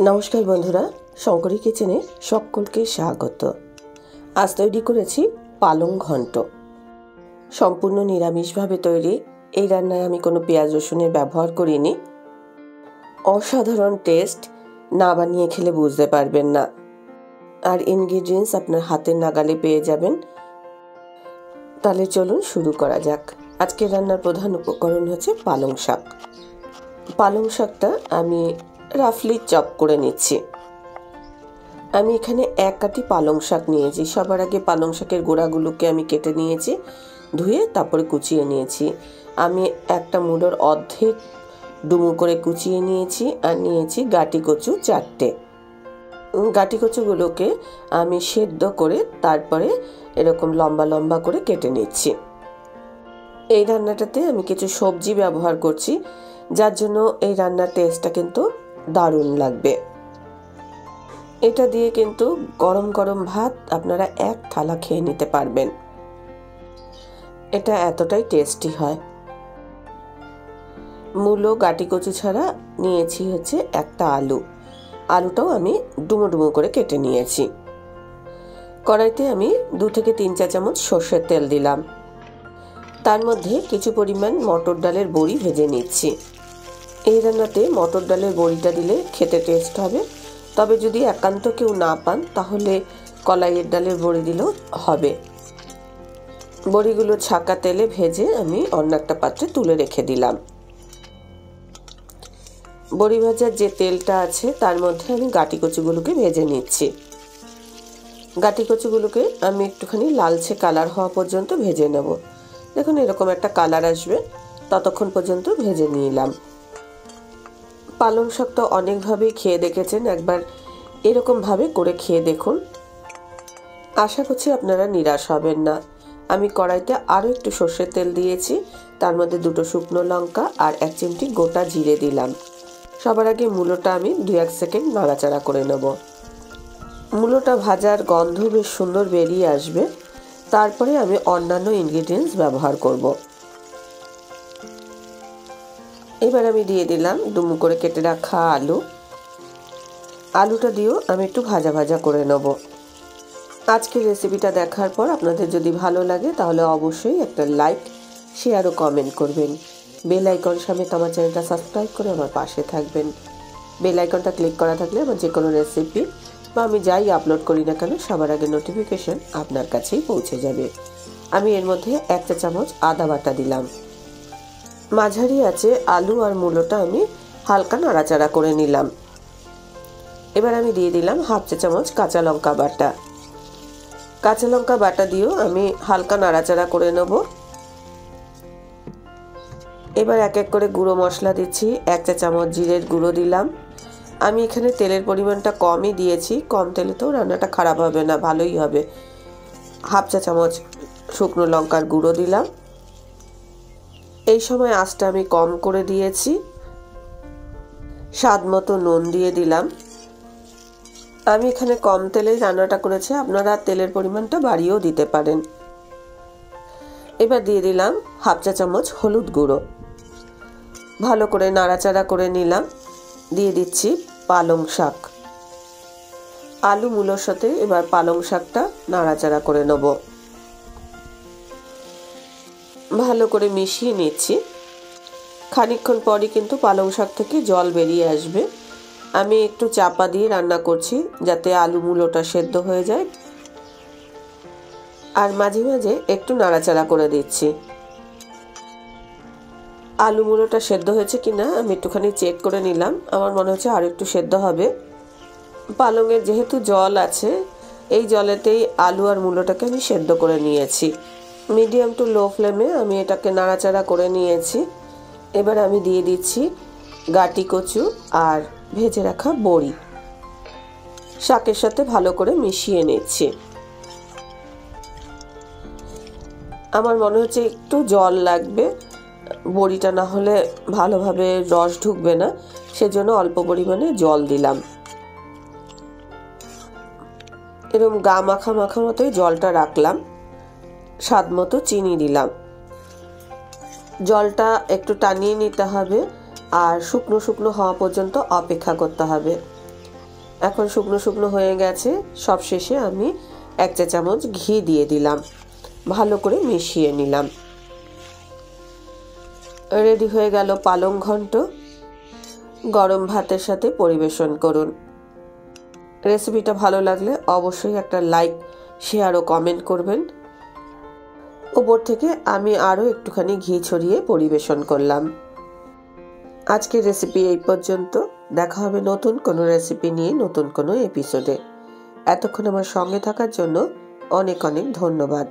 নমস্কার বন্ধুরা, শঙ্করী কিচেনে সকলকে স্বাগত। আজ তৈরি করেছি পালং ঘন্ট। সম্পূর্ণ নিরামিষভাবে তৈরি। এই রান্নায় আমি কোনো পেঁয়াজ রসুনের ব্যবহার করিনি। অসাধারণ টেস্ট, না বানিয়ে খেলে বুঝতে পারবেন না। আর ইনগ্রিডিয়েন্টস আপনার হাতের নাগালে পেয়ে যাবেন। তাহলে চলুন শুরু করা যাক। আজকের রান্নার প্রধান উপকরণ হচ্ছে পালং শাক। পালং শাকটা আমি রাফলি চপ করে নিচ্ছি। আমি এখানে এক কাটি পালং শাক নিয়েছি। সবার আগে পালং শাকের গোড়াগুলোকে আমি কেটে নিয়েছি, ধুয়ে তারপরে কুচিয়ে নিয়েছি। আমি একটা মুলোর অর্ধেক ডুমু করে কুচিয়ে নিয়েছি আর নিয়েছি গাটি কচু চারটে। গাটি কচুগুলোকে আমি সেদ্ধ করে তারপরে এরকম লম্বা লম্বা করে কেটে নিচ্ছি। এই রান্নাটাতে আমি কিছু সবজি ব্যবহার করছি, যার জন্য এই রান্নার টেস্টটা কিন্তু দারুণ লাগবে। এটা দিয়ে কিন্তু গরম গরম ভাত আপনারা এক থালা খেয়ে নিতে পারবেন। এটা এতটাই টেস্টি হয়। মূলো গাটি কচু ছাড়া নিয়েছি হচ্ছে একটা আলু। আলুটাও আমি ডুমো ডুমো করে কেটে নিয়েছি। কড়াইতে আমি দু থেকে তিন চা চামচ সর্ষের তেল দিলাম। তার মধ্যে কিছু পরিমাণ মটর ডালের বড়ি ভেজে নিচ্ছি। এই রান্নাতে মটর ডালের বড়িটা দিলে খেতে টেস্ট হবে। তবে যদি একান্ত কেউ না পান, তাহলে কলাইয়ের ডালের বড়ি দিলেও হবে। বড়িগুলো ছাকা তেলে ভেজে আমি অন্য একটা পাত্রে তুলে রেখে দিলাম। বড়ি ভাজার যে তেলটা আছে, তার মধ্যে আমি গাটি কচুগুলোকে ভেজে নিচ্ছি। গাটি কচুগুলোকে আমি একটুখানি লালচে কালার হওয়া পর্যন্ত ভেজে নেব। দেখুন, এরকম একটা কালার আসবে। ততক্ষণ পর্যন্ত ভেজে নিলাম। পালং শাক তো অনেকভাবেই খেয়ে দেখেছেন, একবার এরকমভাবে করে খেয়ে দেখুন। আশা করছি আপনারা নিরাশ হবেন না। আমি কড়াইতে আরও একটু সর্ষের তেল দিয়েছি, তার মধ্যে দুটো শুকনো লঙ্কা আর এক চিমটি গোটা জিরে দিলাম। সবার আগে মূলোটা আমি দু এক সেকেন্ড নাড়াচাড়া করে নেব। মূলোটা ভাজার গন্ধ বেশ সুন্দর বেরিয়ে আসবে। তারপরে আমি অন্যান্য ইনগ্রিডিয়েন্টস ব্যবহার করব। এবার আমি দিয়ে দিলাম ডুমু করে কেটে রাখা আলু। আলুটা দিয়েও আমি একটু ভাজা ভাজা করে নেব। আজকের রেসিপিটা দেখার পর আপনাদের যদি ভালো লাগে তাহলে অবশ্যই একটা লাইক শেয়ার ও কমেন্ট করবেন। বেল আইকন সমেত আমার চ্যানেলটা সাবস্ক্রাইব করে আমার পাশে থাকবেন। বেল আইকনটা ক্লিক করা থাকলে আমার যে কোনো রেসিপি বা আমি যাই আপলোড করি না কেন সবার আগে নোটিফিকেশন আপনার কাছেই পৌঁছে যাবে। আমি এর মধ্যে একটা চামচ আদা বাটা দিলাম। মাঝারি আছে আলু আর মূলোটা আমি হালকা নাড়াচাড়া করে নিলাম। এবার আমি দিয়ে দিলাম হাফ চা চামচ কাঁচা লঙ্কা বাটা। কাঁচা লঙ্কা বাটা দিয়েও আমি হালকা নাড়াচাড়া করে নেব। এবার এক এক করে গুঁড়ো মশলা দিচ্ছি, এক চা চামচ জিরের গুঁড়ো দিলাম। আমি এখানে তেলের পরিমাণটা কমই দিয়েছি, কম তেলে তো রান্নাটা খারাপ হবে না, ভালোই হবে। হাফ চা চামচ শুকনো লঙ্কার গুঁড়ো দিলাম। এই সময় আঁচটা আমি কম করে দিয়েছি। স্বাদ মতো নুন দিয়ে দিলাম। আমি এখানে কম তেলে রান্নাটা করেছি, আপনারা তেলের পরিমাণটা বাড়িয়েও দিতে পারেন। এবার দিয়ে দিলাম হাফ চা চামচ হলুদ গুঁড়ো। ভালো করে নাড়াচাড়া করে নিলাম। দিয়ে দিচ্ছি পালং শাক। আলু মূলোর সাথে এবার পালং শাকটা নাড়াচাড়া করে নেব। ভালো করে মিশিয়ে নিচ্ছি। খানিকক্ষণ পরই কিন্তু পালং শাক থেকে জল বেরিয়ে আসবে। আমি একটু চাপা দিয়ে রান্না করছি যাতে আলু মূলোটা সেদ্ধ হয়ে যায়। আর মাঝে মাঝে একটু নাড়াচাড়া করে দিচ্ছি। আলু মূলোটা সেদ্ধ হয়েছে কি না আমি একটুখানি চেক করে নিলাম। আমার মনে হচ্ছে আর একটু সেদ্ধ হবে। পালংয়ের যেহেতু জল আছে, এই জলেতেই আলু আর মূলোটাকে আমি সেদ্ধ করে নিয়েছি। মিডিয়াম টু লো ফ্লেমে আমি এটাকে নাড়াচাড়া করে নিয়েছি। এবার আমি দিয়ে দিচ্ছি গাটি কচু আর ভেজে রাখা বড়ি। শাকের সাথে ভালো করে মিশিয়ে নিচ্ছি। আমার মনে হচ্ছে একটু জল লাগবে। বড়িটা না হলে ভালোভাবে রস ঢুকবে না। সেজন্য অল্প পরিমাণে জল দিলাম। এরকম গা মাখা মাখা মতোই জলটা রাখলাম। স্বাদ মতো চিনি দিলাম। জলটা একটু টানিয়ে নিতে হবে আর শুকনো শুকনো হওয়া পর্যন্ত অপেক্ষা করতে হবে। এখন শুকনো শুকনো হয়ে গেছে, সব শেষে আমি এক চা চামচ ঘি দিয়ে দিলাম। ভালো করে মিশিয়ে নিলাম। রেডি হয়ে গেল পালং ঘন্ট। গরম ভাতের সাথে পরিবেশন করুন। রেসিপিটা ভালো লাগলে অবশ্যই একটা লাইক, শেয়ার ও কমেন্ট করবেন। ওপর থেকে আমি আরও একটুখানি ঘি ছড়িয়ে পরিবেশন করলাম। আজকের রেসিপি এই পর্যন্ত। দেখা হবে নতুন কোনো রেসিপি নিয়ে নতুন কোনো এপিসোডে এতক্ষণ আমার সঙ্গে থাকার জন্য অনেক অনেক ধন্যবাদ।